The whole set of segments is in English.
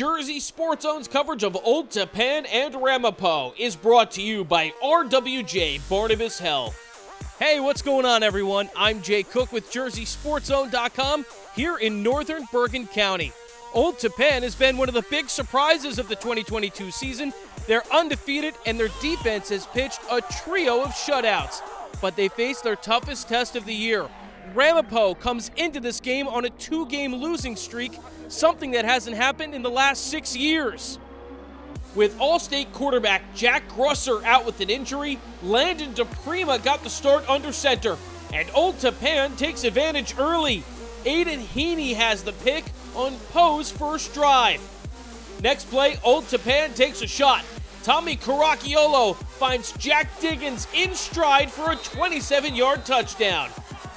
Jersey Sports Zone's coverage of Old Tappan and Ramapo is brought to you by RWJ Barnabas Health. Hey, what's going on, everyone? I'm Jay Cook with JerseySportsZone.com here in northern Bergen County. Old Tappan has been one of the big surprises of the 2022 season. They're undefeated, and their defense has pitched a trio of shutouts. But they face their toughest test of the year. Ramapo comes into this game on a two game losing streak something that hasn't happened in the last six years. With All-State quarterback Jack Grusser out with an injury, Landon DePrima got the start under center, and Old Tappan takes advantage early. Aiden Heaney has the pick on Poe's first drive. Next play, Old Tappan takes a shot. Tommy Caracciolo finds Jack Diggins in stride for a 27-yard touchdown.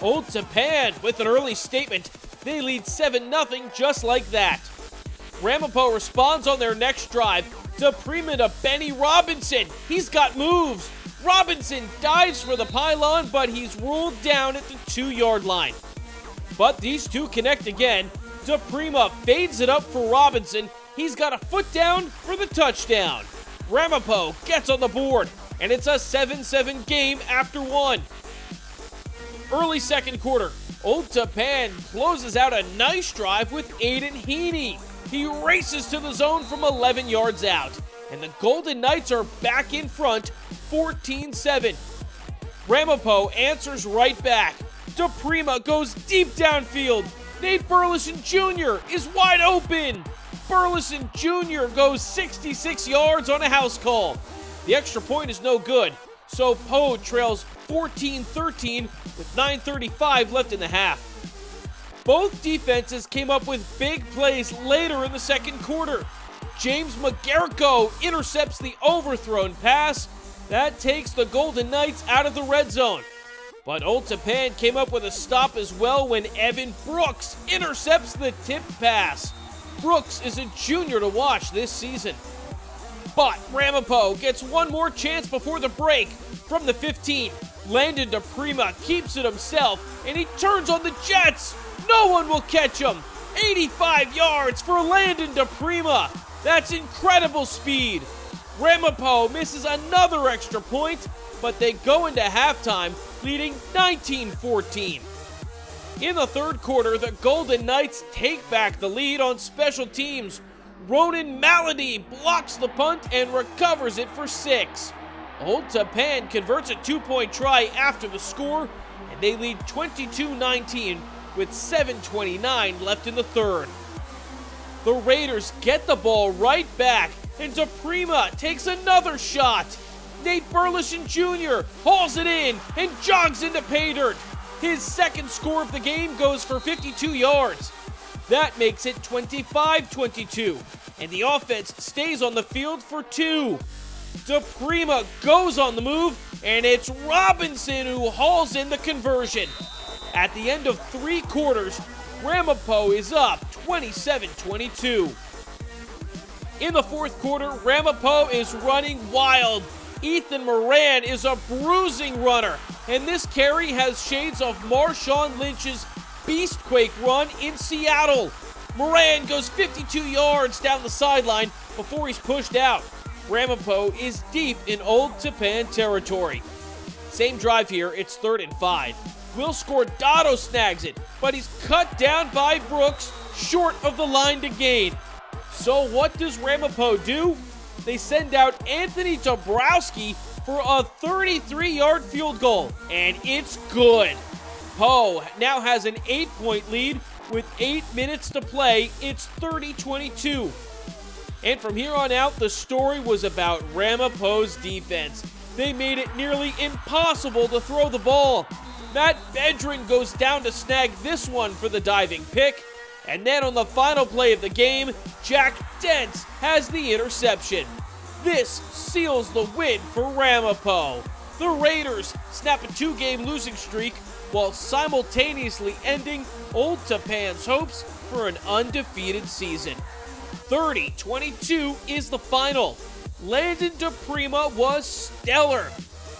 Old Tappan with an early statement they lead 7 0 just like that. Ramapo responds on their next drive DePrima to Benny Robinson. He's got moves. Robinson dives for the pylon, but he's ruled down at the two yard line. But these two connect again. DePrima fades it up for Robinson. He's got a foot down for the touchdown. Ramapo gets on the board, and it's a 7 7 game after one. Early second quarter, Old Tappan closes out a nice drive with Aiden Heaney. He races to the zone from 11 yards out, and the Golden Knights are back in front 14 7. Ramapo answers right back. DePrima goes deep downfield. Nate Burleson Jr. is wide open. Burleson Jr. goes 66 yards on a house call. The extra point is no good, so Poe trails 14 13 with 9.35 left in the half. Both defenses came up with big plays later in the second quarter. James McGarrico intercepts the overthrown pass. That takes the Golden Knights out of the red zone. But Old Tappan came up with a stop as well when Evan Brooks intercepts the tip pass. Brooks is a junior to watch this season. But Ramapo gets one more chance before the break from the 15. Landon DePrima keeps it himself, and he turns on the Jets. No one will catch him. 85 yards for Landon DePrima. That's incredible speed. Ramapo misses another extra point, but they go into halftime leading 19 14. In the third quarter, the Golden Knights take back the lead on special teams. Ronan Malady blocks the punt and recovers it for six. Tappan converts a two point try after the score, and they lead 22 19 with 7.29 left in the third. The Raiders get the ball right back, and DePrima takes another shot. Nate Burleson Jr. hauls it in and jogs into pay dirt. His second score of the game goes for 52 yards. That makes it 25 22, and the offense stays on the field for two. DePrima goes on the move, and it's Robinson who hauls in the conversion. At the end of three quarters, Ramapo is up 27 22. In the fourth quarter, Ramapo is running wild. Ethan Moran is a bruising runner, and this carry has shades of Marshawn Lynch's Beastquake run in Seattle. Moran goes 52 yards down the sideline before he's pushed out. Ramapo is deep in Old Tappan territory. Same drive here, it's third and five. Will Scordado snags it, but he's cut down by Brooks, short of the line to gain. So what does Ramapo do? They send out Anthony Dabrowski for a 33-yard field goal, and it's good. Poe now has an eight-point lead with eight minutes to play. It's 30-22. And from here on out, the story was about Ramapo's defense. They made it nearly impossible to throw the ball. Matt Bedrin goes down to snag this one for the diving pick. And then on the final play of the game, Jack Dentz has the interception. This seals the win for Ramapo. The Raiders snap a two game losing streak while simultaneously ending Old Tappan's hopes for an undefeated season. 30 22 is the final. Landon DePrima was stellar.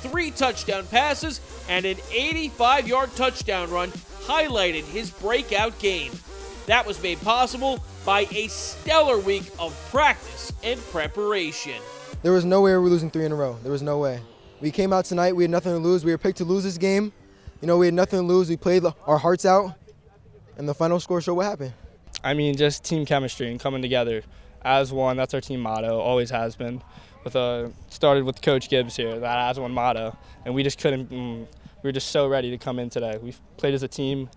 Three touchdown passes and an 85 yard touchdown run highlighted his breakout game. That was made possible by a stellar week of practice and preparation. There was no way we were losing three in a row. There was no way. We came out tonight, we had nothing to lose. We were picked to lose this game. You know, we had nothing to lose. We played our hearts out, and the final score showed what happened. I mean, just team chemistry and coming together as one. That's our team motto, always has been. With a started with Coach Gibbs here, that as one motto, and we just couldn't. Mm, we were just so ready to come in today. We played as a team,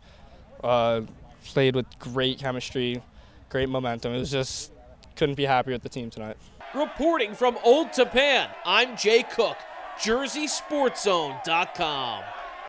uh, played with great chemistry, great momentum. It was just couldn't be happier with the team tonight. Reporting from Old Tappan, I'm Jay Cook, JerseySportsZone.com.